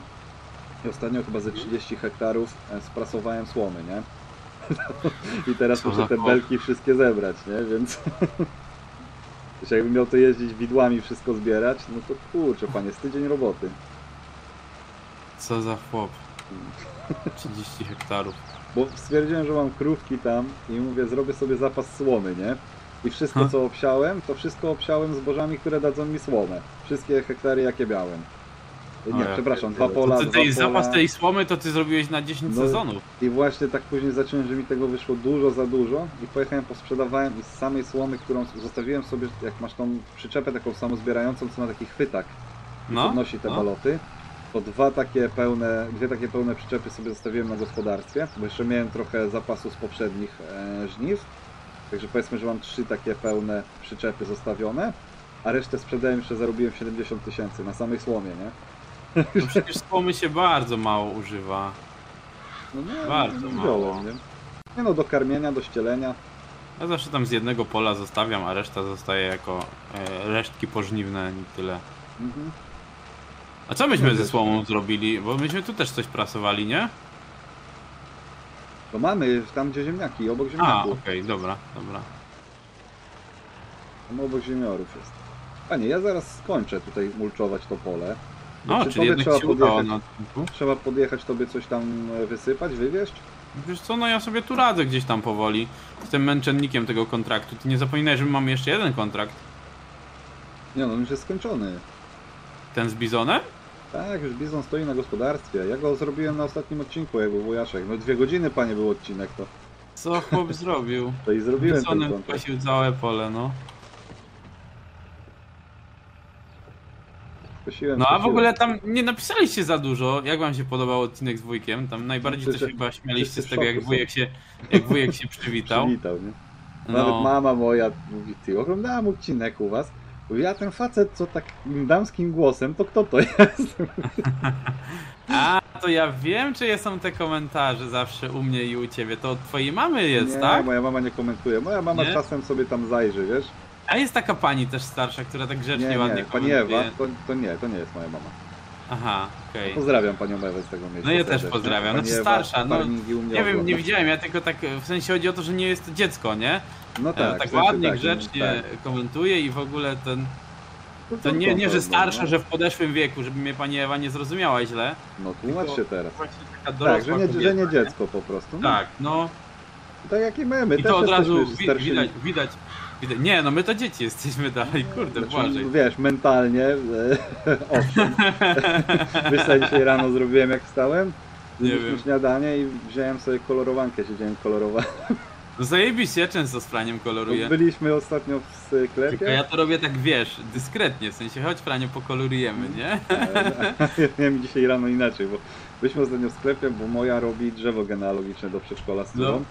i ostatnio chyba ze 30 hektarów e, sprasowałem słomy, nie? I teraz Co muszę te belki wszystkie zebrać, nie? Więc... Wiesz, jakbym miał to jeździć widłami wszystko zbierać, no to kurczę, panie, z tydzień roboty. Co za chłop. 30 hektarów. Bo stwierdziłem, że mam krówki tam i mówię, zrobię sobie zapas słomy, nie? I wszystko Ha. co obsiałem, to wszystko obsiałem zbożami, które dadzą mi słomę. Wszystkie hektary jakie miałem. Nie, O ja przepraszam, dwa pola, To ty dwa tej pola. zapas tej słomy to ty zrobiłeś na 10 No. sezonów. I właśnie tak później zacząłem, że mi tego wyszło dużo za dużo i pojechałem, posprzedawałem i z samej słomy, którą zostawiłem sobie, jak masz tą przyczepę taką samozbierającą, co ma taki chwytak, No. podnosi te no. baloty, to dwa takie pełne, dwie takie pełne przyczepy sobie zostawiłem na gospodarstwie, bo jeszcze miałem trochę zapasu z poprzednich e, żniw, także powiedzmy, że mam trzy takie pełne przyczepy zostawione, a resztę sprzedałem, jeszcze zarobiłem 70 tysięcy na samej słomie, nie? No przecież słomy się bardzo mało używa. No nie, Bardzo no, mało. wziąłem, nie? Nie no, do karmienia, do ścielenia. Ja zawsze tam z jednego pola zostawiam, a reszta zostaje jako e, resztki pożniwne i tyle. Mhm. A co myśmy ze słomą zrobili? Bo myśmy tu też coś prasowali, nie? To mamy tam, gdzie ziemniaki, obok A, ziemniaków. okej, dobra, dobra. Tam obok ziemiorów jest. Panie, ja zaraz skończę tutaj mulczować to pole. No, Czy czyli tobie jednak trzeba ci udało podjechać, na odcinku. trzeba podjechać tobie coś tam e, wysypać, wywieźć? Wiesz co, no ja sobie tu radzę gdzieś tam powoli. Jestem męczennikiem tego kontraktu. Ty nie zapominaj, że mamy jeszcze jeden kontrakt. Nie no, on już jest skończony. Ten z Bizonem? Tak, już Bizon stoi na gospodarstwie. Ja go zrobiłem na ostatnim odcinku, jak był wujaszek. No dwie godziny, panie, był odcinek, to, Co chłop zrobił? to i zrobiłem ten Bizonem całe pole, no. Kosiłem, No a w ogóle tam nie napisaliście za dużo. Jak wam się podobał odcinek z wujkiem? Tam najbardziej to się chyba śmialiście wszyscy z tego, w jak szoku wujek się, jak wujek się przywitał. Przywitał, nie? Nawet No, mama moja mówi, ty oglądałam odcinek u was. Mówi, ja ten facet, co tak damskim głosem, to kto to jest? a to ja wiem, czyje są te komentarze zawsze u mnie i u ciebie. To od twojej mamy jest, nie, tak? moja mama nie komentuje. Moja mama Nie? czasem sobie tam zajrzy, wiesz? A jest taka pani też starsza, która tak grzecznie, Nie, ładnie nie, pani komentuje. Ewa, to, to nie, to nie jest moja mama. Aha, okej. Pozdrawiam panią Ewę z tego miejsca. No ja też serdecznie. pozdrawiam. Pani Znaczy Ewa starsza, no, farmingi u mnie Nie wiem, nie widziałem, ja tylko tak, w sensie chodzi o to, że nie jest to dziecko, nie? No Tak, tak, tak w sensie ładnie, takim, grzecznie tak. komentuje i w ogóle ten... No To nie, nie, że no, starsza, no. że w podeszłym wieku, żeby mnie pani Ewa nie zrozumiała źle. No tłumacz się teraz. Właśnie taka dorosła Tak, że nie, kobieta, że nie dziecko po prostu. No, Tak, no Tak jak i my, my i też to od razu jesteśmy wi widać, widać, widać. Nie, no my to dzieci jesteśmy dalej, kurde, Znaczy, Błażej. wiesz, mentalnie, e, owszem. Wiesz co ja dzisiaj rano zrobiłem jak wstałem? Nie wiem. śniadanie i wziąłem sobie kolorowankę, siedziałem kolorować. No zajebiście, ja często z Franiem koloruję. Byliśmy ostatnio w Tylko sklepie. ja to robię tak, wiesz, dyskretnie, w sensie chodź Franiu, pokolorujemy, nie? Ja miałem dzisiaj rano inaczej, bo byliśmy ostatnio w sklepie, bo moja robi drzewo genealogiczne do przedszkola z. No.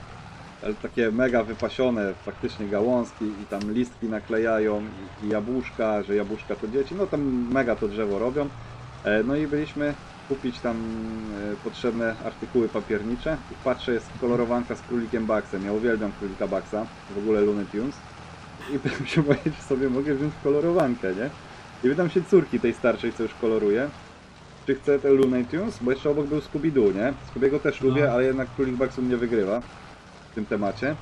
Takie mega wypasione, faktycznie gałązki i tam listki naklejają i, i jabłuszka, że jabłuszka to dzieci, no tam mega to drzewo robią. E, No i byliśmy kupić tam e, potrzebne artykuły papiernicze i patrzę, jest kolorowanka z królikiem Baxem. Ja uwielbiam królika Baxa, w ogóle Looney Tunes. I pytam się moje, czy sobie mogę wziąć kolorowankę, nie? I pytam się córki tej starszej, co już koloruje, czy chce ten Looney Tunes, bo jeszcze obok był Scooby-Doo, nie? Scoobiego też No. lubię, ale jednak królik Bax u mnie wygrywa w tym temacie.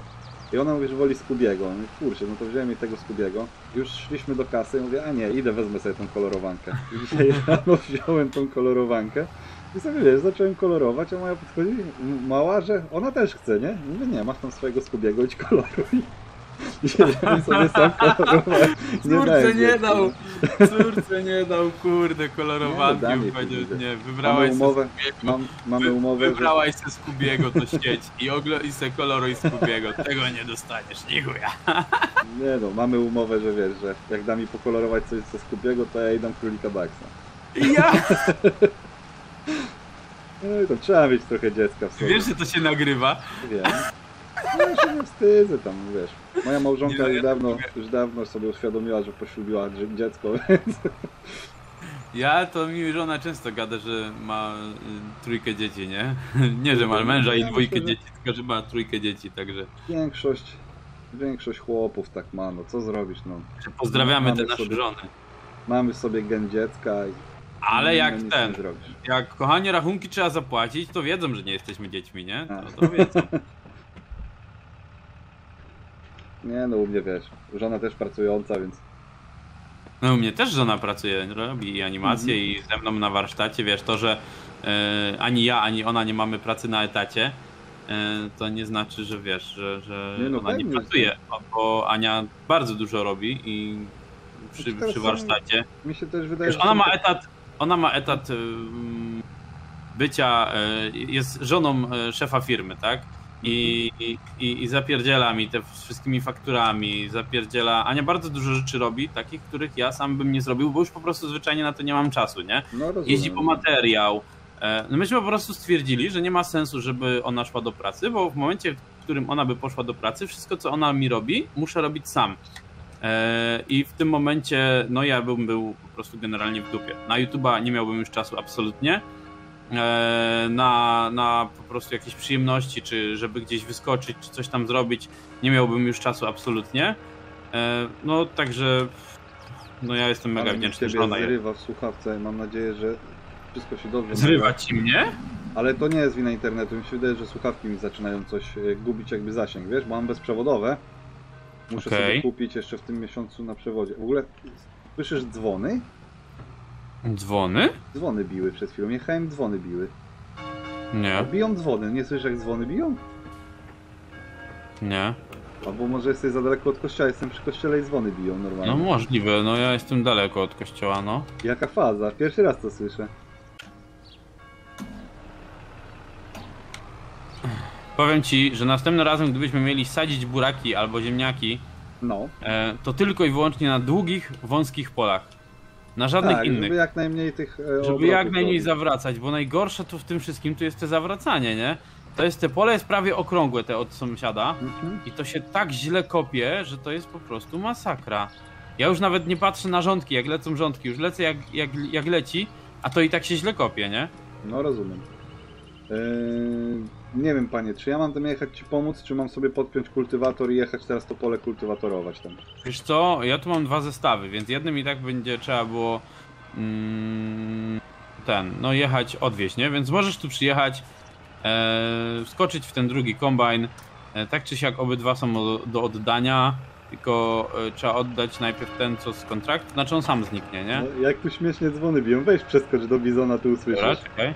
I ona mówi, że woli Skubiego. Mówię, kurczę, no to wziąłem jej tego Skubiego. Już szliśmy do kasy, mówię, a nie, idę wezmę sobie tą kolorowankę. I dzisiaj rano wziąłem tą kolorowankę i sobie, wiesz, zacząłem kolorować, a moja podchodzi, mała, że ona też chce, nie? Mówię, nie, masz tam swojego Skubiego, idź koloruj. Siedziałem sobie sam kolorowałem. Córce nie dał, córce nie dał, kurde, Nie, kolorowanki. no, powiedział, kurde. nie, Mamy wybrałaś se umowę, Skubiego. mam, mamy umowę, że... Wybrałaś se Skubiego, to sieć i, oglo- i se koloruj Skubiego. Tego nie dostaniesz, nie chuja. Nie no, mamy umowę, że wiesz, że jak da mi pokolorować coś ze Skubiego, to ja dam królika Baxa. Ja, No i to trzeba mieć trochę dziecka w sobie. wiesz, że to się nagrywa? Wiem. No ja się nie wstydzę tam, wiesz. Moja małżonka już dawno, już dawno sobie uświadomiła, że poślubiła dzie- dziecko, więc Ja to mi żona często gada, że ma y, trójkę dzieci, nie? Nie, że ma męża i dwójkę dzieci, tylko że ma trójkę dzieci, także większość, większość chłopów tak ma, no co zrobisz, no. pozdrawiamy Mamy te nasze sobie- żony. Mamy sobie gen dziecka i Ale jak ten, jak kochanie rachunki trzeba zapłacić, to wiedzą, że nie jesteśmy dziećmi, nie? To, to wiedzą. Nie no, u mnie wiesz, żona też pracująca, więc No u mnie też żona pracuje, robi animacje Mhm. i ze mną na warsztacie, wiesz, to, że e, ani ja, ani ona nie mamy pracy na etacie, e, to nie znaczy, że wiesz, że, że Nie, no ona nie pewnie, że pracuje, bo, bo Ania bardzo dużo robi i przy, Znaczy przy warsztacie. mi się też wydaje, Wiesz, że ona ma etat, ona ma etat ym, bycia, y, jest żoną szefa firmy, tak? I, i, I zapierdziela mi te wszystkimi fakturami, zapierdziela. Ania bardzo dużo rzeczy robi, takich, których ja sam bym nie zrobił, bo już po prostu zwyczajnie na to nie mam czasu, nie? no, rozumiem. Jeździ po materiał. E, No myśmy po prostu stwierdzili, że nie ma sensu, żeby ona szła do pracy, bo w momencie, w którym ona by poszła do pracy, wszystko co ona mi robi, muszę robić sam. E, I w tym momencie, no ja bym był po prostu generalnie w dupie. Na YouTube'a nie miałbym już czasu absolutnie. E, Na, na po prostu jakieś przyjemności, czy żeby gdzieś wyskoczyć, czy coś tam zrobić, nie miałbym już czasu absolutnie. E, No także, no ja jestem mega Ale wdzięczny, że ciebie ona zrywa w słuchawce, mam nadzieję, że wszystko się dobrze Zrywa ci mnie? Ale to nie jest wina internetu. Mi się wydaje, że słuchawki mi zaczynają coś e, gubić jakby zasięg, wiesz, bo mam bezprzewodowe. Muszę Okej. sobie kupić jeszcze w tym miesiącu na przewodzie. W ogóle słyszysz dzwony? Dzwony? Dzwony biły przed chwilą. Jechałem, dzwony biły. Nie, Biją dzwony. Nie słyszysz jak dzwony biją? nie. Albo może jesteś za daleko od kościoła, jestem przy kościele i dzwony biją normalnie. No możliwe, no ja jestem daleko od kościoła, no. Jaka faza? Pierwszy raz to słyszę. Powiem ci, że następnym razem, gdybyśmy mieli sadzić buraki albo ziemniaki, No. e, to tylko i wyłącznie na długich, wąskich polach. Na żadnych tak, innych. żeby jak najmniej tych e, Żeby jak najmniej robić. zawracać, bo najgorsze tu w tym wszystkim to jest te zawracanie, nie? To jest te pole jest prawie okrągłe te od sąsiada Mhm. i to się tak źle kopie, że to jest po prostu masakra. Ja już nawet nie patrzę na rządki, jak lecą rządki, już lecę jak, jak, jak leci, a to i tak się źle kopie, nie? No rozumiem. Eee, nie wiem panie, czy ja mam tam jechać ci pomóc, czy mam sobie podpiąć kultywator i jechać teraz to pole kultywatorować tam? Wiesz co, ja tu mam dwa zestawy, więc jednym i tak będzie trzeba było mm, ten, no jechać, odwieźć, nie? Więc możesz tu przyjechać, e, wskoczyć w ten drugi kombajn, e, tak czy siak obydwa są do, do oddania, tylko e, trzeba oddać najpierw ten, co z kontraktu, znaczy on sam zniknie, nie? No, jak tu śmiesznie dzwony biją, weź przeskocz do Bizona, tu Dobra, usłyszysz. czekaj.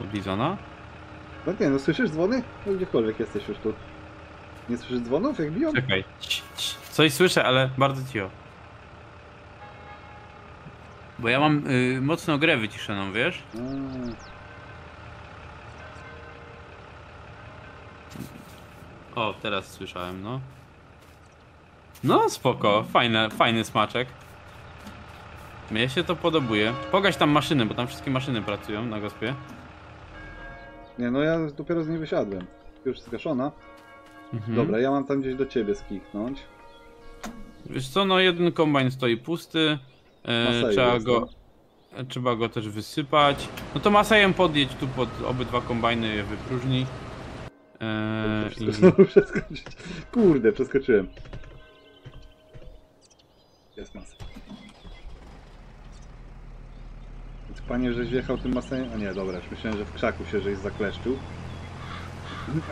Do Bizona? No nie, no słyszysz dzwony? No gdziekolwiek jesteś już tu. Nie słyszysz dzwonów jak biją? Czekaj. Cii, cii. Coś słyszę, ale bardzo cicho. Bo ja mam y, mocno grę wyciszoną, wiesz? O, teraz słyszałem, no. No, spoko, fajne, fajny smaczek. Mnie się to podobuje. Pogaś tam maszyny, bo tam wszystkie maszyny pracują na gospie. Nie, no ja dopiero z niej wysiadłem. Już zgaszona. Mhm. Dobra, ja mam tam gdzieś do ciebie skiknąć. Wiesz co, no jeden kombajn stoi pusty. E, trzeba go... trzeba go też wysypać. No to Masajem podjedź tu pod obydwa kombajny je wypróżni. Eee, i... przeskoczyć. Kurde, przeskoczyłem. Jest masa. Więc Panie, żeś wjechał tym masejem? A nie, dobra, już myślałem, że w krzaku się żeś zakleszczył.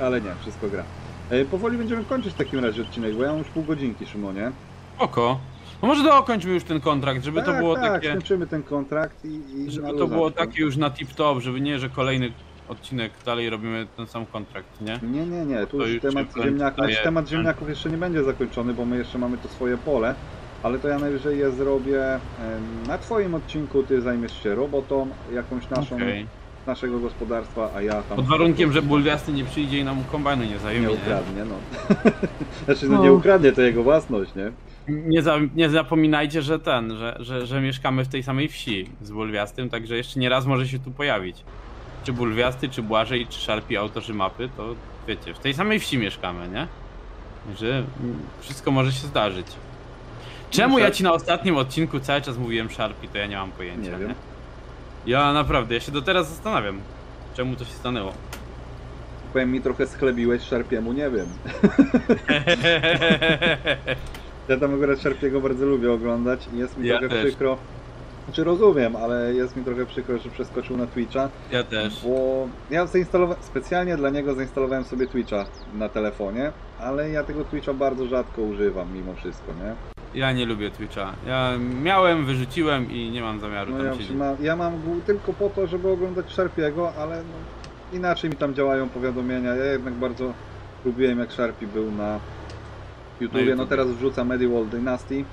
Ale nie, wszystko gra. E, powoli będziemy kończyć w takim razie odcinek, bo ja mam już pół godzinki, Szymonie. Oko. No może dokończmy już ten kontrakt, żeby to tak, było tak, takie... skończymy ten kontrakt i, i Żeby to było takie już na tip-top, żeby nie, że kolejny odcinek dalej robimy ten sam kontrakt, nie? Nie, nie, nie, tu To już już temat ziemniaków, znaczy temat ziemniaków jeszcze nie będzie zakończony, bo my jeszcze mamy to swoje pole, ale to ja najwyżej je zrobię na twoim odcinku, ty zajmiesz się robotą, jakąś naszą, Okej. naszego gospodarstwa, a ja tam... Pod warunkiem, że Bulwiasty nie przyjdzie i nam kombajnu nie zajmie. Nie Nie, ukradnie, no. znaczy, no No. nie ukradnie, to jego własność, nie? nie, za, nie zapominajcie, że ten, że, że, że mieszkamy w tej samej wsi z Bulwiastym, także jeszcze nie raz może się tu pojawić. Czy Bulwiasty, czy Błażej, czy Szarpi, autorzy mapy, to wiecie, w tej samej wsi mieszkamy, nie? Że wszystko może się zdarzyć. Czemu ja ci na ostatnim odcinku cały czas mówiłem Szarpi, to ja nie mam pojęcia, Nie nie? wiem. Ja naprawdę, ja się do teraz zastanawiam, czemu to się stanęło. Powiem mi trochę schlebiłeś Szarpiemu, nie wiem. Ja tam akurat Szarpiego bardzo lubię oglądać i jest mi Ja trochę też. przykro. Znaczy rozumiem, ale jest mi trochę przykro, że przeskoczył na Twitcha. Ja też. Bo ja zainstalowałem, specjalnie dla niego zainstalowałem sobie Twitcha na telefonie, ale ja tego Twitcha bardzo rzadko używam mimo wszystko, nie? Ja nie lubię Twitcha. Ja miałem, wyrzuciłem i nie mam zamiaru No tam ja, siedzieć. ma, ja mam go tylko po to, żeby oglądać Sharpiego, ale no, inaczej mi tam działają powiadomienia. Ja jednak bardzo lubiłem jak Sharpie był na YouTubie. No teraz wrzuca Medieval Dynasty,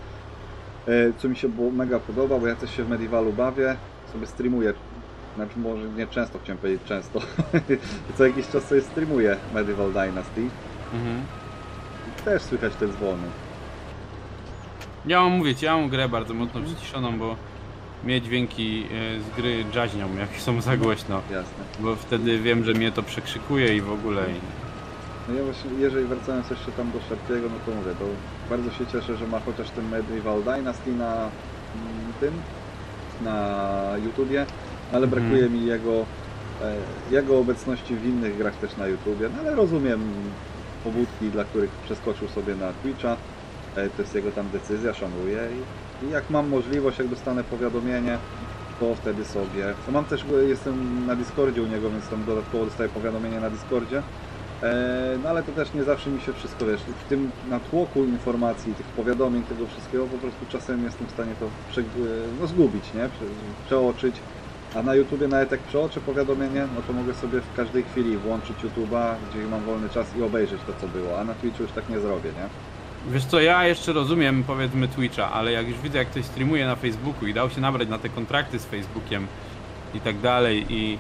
e, co mi się było mega podoba, bo ja też się w Medievalu bawię, sobie streamuję. Znaczy może nie często chciałem powiedzieć często. Co jakiś czas sobie streamuję Medieval Dynasty. Mhm. Też słychać te dzwony. Ja mam mówić, ja mam grę bardzo mocno przyciszoną, bo mnie dźwięki e, z gry jaźnią, jak są za głośno. Jasne. Bo wtedy wiem, że mnie to przekrzykuje i w ogóle. I... No ja właśnie, jeżeli wracając jeszcze tam do Sharpiego, no to mówię, to bardzo się cieszę, że ma chociaż ten Medieval Dynasty na mm, tym, na YouTubie, ale Mhm. brakuje mi jego, e, jego obecności w innych grach też na YouTubie, no ale rozumiem pobudki, dla których przeskoczył sobie na Twitcha, to jest jego tam decyzja, szanuję i, i jak mam możliwość, jak dostanę powiadomienie, to wtedy sobie, to mam też, jestem na Discordzie u niego, więc tam dodatkowo dostaję powiadomienie na Discordzie, E, No ale to też nie zawsze mi się wszystko, wiesz, w tym natłoku informacji, tych powiadomień, tego wszystkiego po prostu czasem jestem w stanie to prze, e, no, zgubić, nie? Prze, przeoczyć. A na YouTubie nawet jak przeoczę powiadomienie, no to mogę sobie w każdej chwili włączyć YouTube'a, gdzie mam wolny czas i obejrzeć to, co było. A na Twitchu już tak nie zrobię, nie? Wiesz co, ja jeszcze rozumiem powiedzmy Twitcha, ale jak już widzę jak ktoś streamuje na Facebooku i dał się nabrać na te kontrakty z Facebookiem i tak dalej i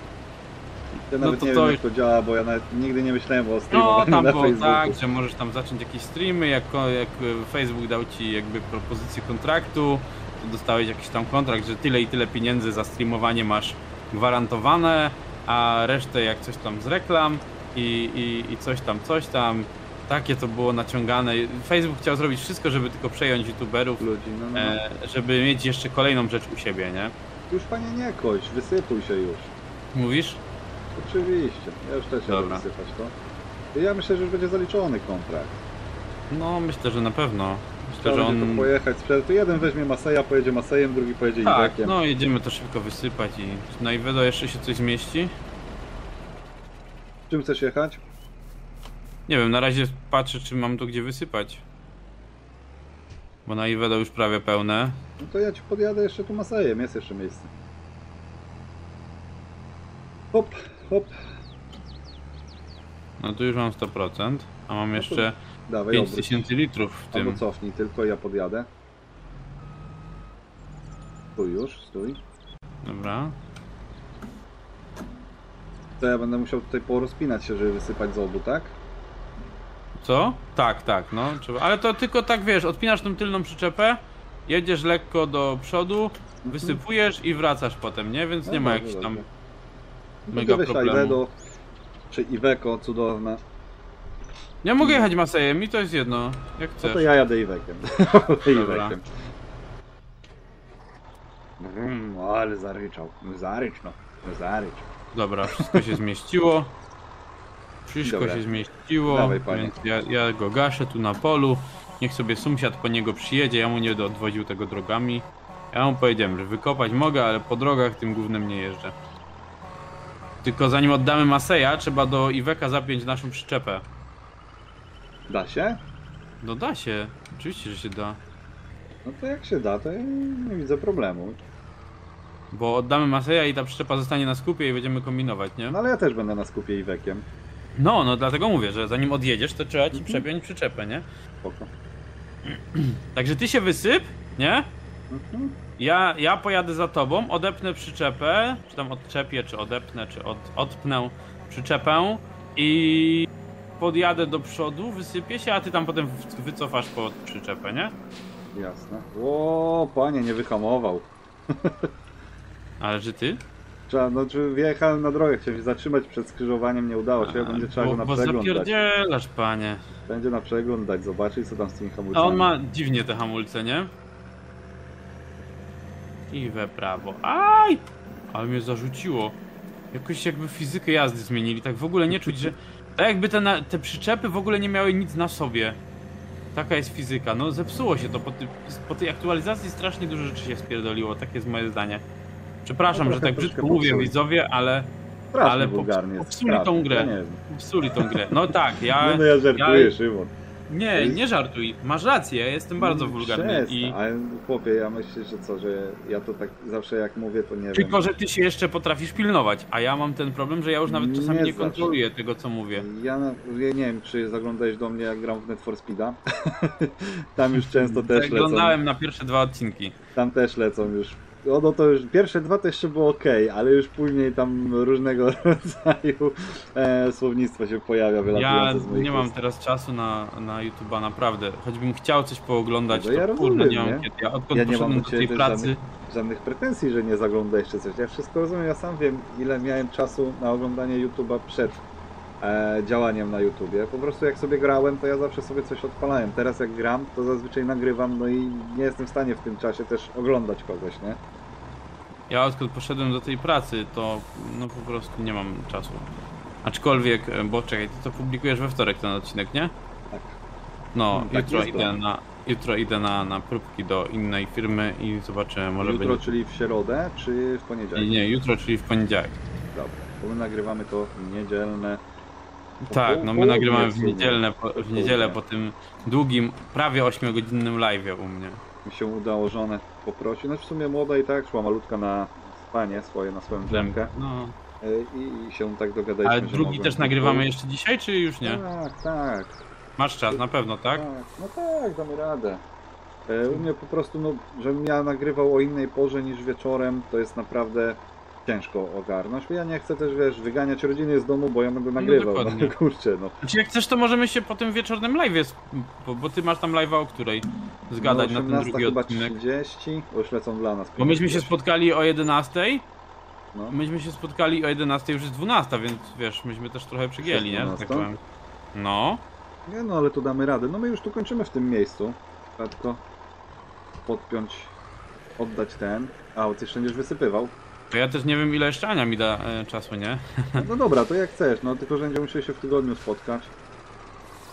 Ja No nawet to nie to wiem, jak to działa, bo ja nawet nigdy nie myślałem o No, streamowaniu tam na było Facebooku. tak, że możesz tam zacząć jakieś streamy, jak, jak Facebook dał ci jakby propozycję kontraktu, to dostałeś jakiś tam kontrakt, że tyle i tyle pieniędzy za streamowanie masz gwarantowane, a resztę jak coś tam z reklam i, i, i coś tam, coś tam. Takie to było naciągane. Facebook chciał zrobić wszystko, żeby tylko przejąć youtuberów, Ludzi, no, no. e, żeby mieć jeszcze kolejną rzecz u siebie, nie? Już panie nie koś, wysypuj się już. Mówisz? Oczywiście, ja już też jadę Dobra. wysypać to. Ja myślę, że już będzie zaliczony kontrakt. No, myślę, że na pewno. Myślę, Trzeba że będzie on... to pojechać sprzed. To jeden weźmie Maseja, pojedzie Masejem, drugi pojedzie Tak, no jedziemy to szybko wysypać i czy na Iwedo jeszcze się coś zmieści? Czym chcesz jechać? Nie wiem, na razie patrzę czy mam tu gdzie wysypać. Bo na Iwedo już prawie pełne. No to ja ci podjadę jeszcze tu Masejem, jest jeszcze miejsce. Hop, hop, No tu już mam 100%, a mam No jeszcze obróć. 5000 litrów w Albo tym. cofnij tylko, ja podjadę. Stój już, stój. Dobra. To ja będę musiał tutaj porozpinać się, żeby wysypać z obu, tak? Co? Tak, tak, no. Trzeba. Ale to tylko tak wiesz, odpinasz tą tylną przyczepę, jedziesz lekko do przodu, wysypujesz i wracasz potem, nie? Więc No nie ma dobrze, jakichś tam dobrze. mega No to weź problemu. Ivedo, czy Iweko, cudowna. Ja mogę jechać Masejem, mi to jest jedno, jak No chcesz. to ja jadę Iwekiem. Dobra. Iwekiem. Mm, ale zaryczał. Zarycz no. Zarycz. Dobra, wszystko się zmieściło. Wszystko Dobra. się zmieściło, Dawaj, panie. więc ja, ja go gaszę tu na polu. Niech sobie sąsiad po niego przyjedzie, ja mu nie odwoził tego drogami. Ja mu powiedziałem, że wykopać mogę, ale po drogach tym głównym nie jeżdżę. Tylko zanim oddamy Maseja, trzeba do Iweka zapiąć naszą przyczepę. Da się? No da się, oczywiście, że się da. No to jak się da, to ja nie widzę problemu. Bo oddamy Maseja i ta przyczepa zostanie na skupie i będziemy kombinować, nie? No ale ja też będę na skupie i wekiem. No, no dlatego mówię, że zanim odjedziesz, to trzeba ci Mhm. przepiąć przyczepę, nie? Spoko. Także ty się wysyp, nie? Mhm. Ja, ja pojadę za tobą, odepnę przyczepę, czy tam odczepię, czy odepnę, czy od, odpnę przyczepę i podjadę do przodu, wysypię się, a ty tam potem wycofasz pod przyczepę, nie? Jasne. O, panie, nie wyhamował. Ale że ty? Trzeba, no czy wjechałem na drogę, chciałem się zatrzymać przed skrzyżowaniem, nie udało się, będzie trzeba bo, go na bo przegląd dać. zapierdzielasz, panie. Będzie na przegląd dać, zobaczyć co tam z tymi A hamulcami. on ma dziwnie te hamulce, nie? I we prawo. Aj! Ale mnie zarzuciło. Jakoś jakby fizykę jazdy zmienili. Tak w ogóle nie czuć, że. Tak jakby te, na, te przyczepy w ogóle nie miały nic na sobie. Taka jest fizyka. No zepsuło się to. Po, ty, po tej aktualizacji strasznie dużo rzeczy się spierdoliło. Takie jest moje zdanie. Przepraszam, No że tak brzydko mówię popsuli. widzowie, ale Strasznie ale jest. popsuli tą grę. Ja nie wiem. psuli tą grę. No tak, ja. No, no ja żartuję, ja- Szymon. Nie, nie żartuj. Masz rację, ja jestem bardzo wulgarny. Przestań, I... Ale chłopie, ja myślę, że co, że ja to tak zawsze jak mówię, to nie Tylko, wiem. że ty się jeszcze potrafisz pilnować, a ja mam ten problem, że ja już nawet czasami Nie nie, kontroluję tego, co mówię. Ja, ja nie wiem, czy zaglądałeś do mnie jak gram w Net for Speeda. tam już często też lecą. Zaglądałem na pierwsze dwa odcinki. Tam też lecą już. No, no to już pierwsze dwa to jeszcze było ok, ale już później tam różnego rodzaju e, słownictwo się pojawia Ja z moich nie mam ust. teraz czasu na, na YouTube'a, naprawdę. Choćbym chciał coś pooglądać, No to ja kurde, rozumiem, nie mam nie? kiedy. Ja odkąd Ja nie mam poszedłem do do tej pracy, Żadnych pretensji, że nie zaglądałeś czy coś. Ja wszystko rozumiem, ja sam wiem ile miałem czasu na oglądanie YouTube'a przed e, działaniem na YouTubie. Po prostu jak sobie grałem, to ja zawsze sobie coś odpalałem. Teraz jak gram, to zazwyczaj nagrywam, no i nie jestem w stanie w tym czasie też oglądać kogoś, nie? ja odkąd poszedłem do tej pracy, to no po prostu nie mam czasu. Aczkolwiek, e, bo czekaj, ty to publikujesz we wtorek ten odcinek, nie? Tak. No, tak jutro idę plan. na... Jutro idę na, na próbki do innej firmy i zobaczymy, może Jutro, będzie... czyli w środę, czy w poniedziałek? Nie, nie, jutro, czyli w poniedziałek. Dobra, bo my nagrywamy to niedzielne. Tak, no my nagrywamy w niedzielę, po, w niedzielę po tym długim, prawie 8-godzinnym live'ie u mnie. Mi się udało żonę poprosić. No w sumie młoda i tak szła malutka na spanie swoje, na swoją drzemkę. No. Y, I, i się tak dogadaliśmy, Ale drugi też nagrywamy południu. jeszcze dzisiaj, czy już nie? Tak, tak. Masz czas, na pewno, tak? Tak, no tak, damy radę. E, U mnie po prostu, no, żebym ja nagrywał o innej porze niż wieczorem, to jest naprawdę ciężko ogarnąć. Ja nie chcę też, wiesz, wyganiać rodziny z domu, bo ja będę nagrywał. No, dokładnie. kurczę, no. Znaczy jak chcesz, to możemy się po tym wieczornym live'ie, sp- bo, bo ty masz tam live'a o której zgadać no, na ten 18 drugi chyba odcinek. 30, bo już lecą dla nas. Bo myśmy się spotkali o 11, No. myśmy się spotkali o 11, już jest 12, więc wiesz, myśmy też trochę przegięli, nie? Tak 12? powiem. No. Nie no, ale tu damy radę. No my już tu kończymy w tym miejscu. Trzeba tylko podpiąć, oddać ten. A, ty jeszcze będziesz wysypywał. To ja też nie wiem ile jeszcze Ania mi da e, czasu, nie? No, no dobra, to jak chcesz, no tylko że będziemy musieli się w tygodniu spotkać.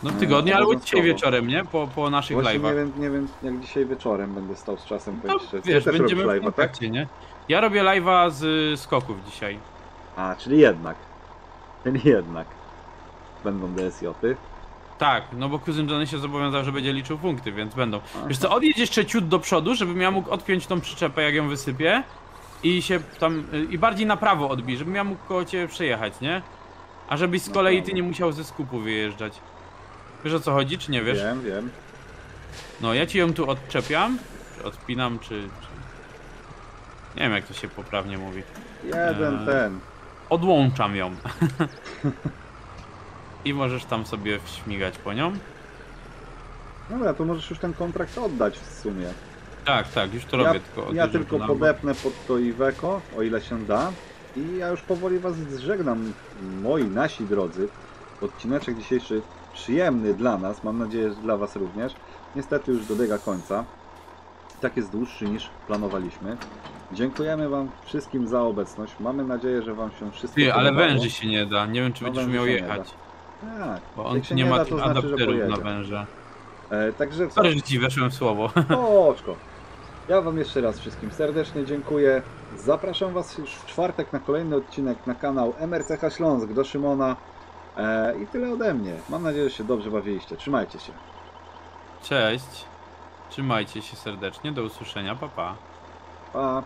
No w No, tygodniu, albo obowiązkowo. dzisiaj wieczorem, nie? Po, po naszych Właśnie nie live'ach. wiem, nie wiem jak dzisiaj wieczorem będę stał z czasem No powiedzieć. Ty wiesz, też będziemy robisz w live'a, tak? kontakcie, nie? Ja robię live'a z y, skoków dzisiaj. A, czyli jednak. Czyli jednak. Będą DSJ-y. Tak, no bo kuzyn Johnny się zobowiązał, że będzie liczył punkty, więc będą. Wiesz co, odjedź jeszcze ciut do przodu, żebym ja mógł odpiąć tą przyczepę, jak ją wysypię i się tam, i bardziej na prawo odbij, żebym ja mógł koło ciebie przejechać, nie? A żebyś z No kolei ty nie musiał ze skupu wyjeżdżać. Wiesz o co chodzi, czy nie wiesz? Wiem, wiem. No, ja ci ją tu odczepiam, czy odpinam, czy... czy... Nie wiem jak to się poprawnie mówi. Jeden Eee. ten. Odłączam ją. I możesz tam sobie śmigać po nią. Dobra, to możesz już ten kontrakt oddać w sumie. Tak, tak, już to Ja, robię, tylko ja tylko na bok. podepnę pod to Iveco, o ile się da. I ja już powoli was zżegnam, moi, nasi drodzy. Odcineczek dzisiejszy przyjemny dla nas, mam nadzieję, że dla was również. Niestety już dobiega końca. tak jest dłuższy niż planowaliśmy. Dziękujemy Wam wszystkim za obecność. Mamy nadzieję, że Wam się wszystko Ty, ale podobało. węży się nie da. Nie wiem, czy No, będziesz węży miał się nie jechać. Tak, Bo on nie nie ma da, to znaczy, adapterów na węża. E, także co? Że ci weszłem w słowo. Oczko. Ja Wam jeszcze raz wszystkim serdecznie dziękuję. Zapraszam Was już w czwartek na kolejny odcinek na kanał MRCH Śląsk do Szymona. E, I tyle ode mnie. Mam nadzieję, że się dobrze bawiliście. Trzymajcie się. Cześć. Trzymajcie się serdecznie. Do usłyszenia. Pa, pa. Pa.